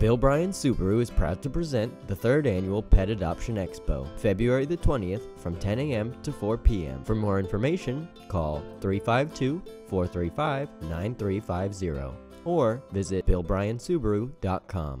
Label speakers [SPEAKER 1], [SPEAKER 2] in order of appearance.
[SPEAKER 1] Bill Bryan Subaru is proud to present the third annual Pet Adoption Expo, February the 20th from 10 a.m. to 4 p.m. For more information, call 352 435 9350 or visit BillBryanSubaru.com.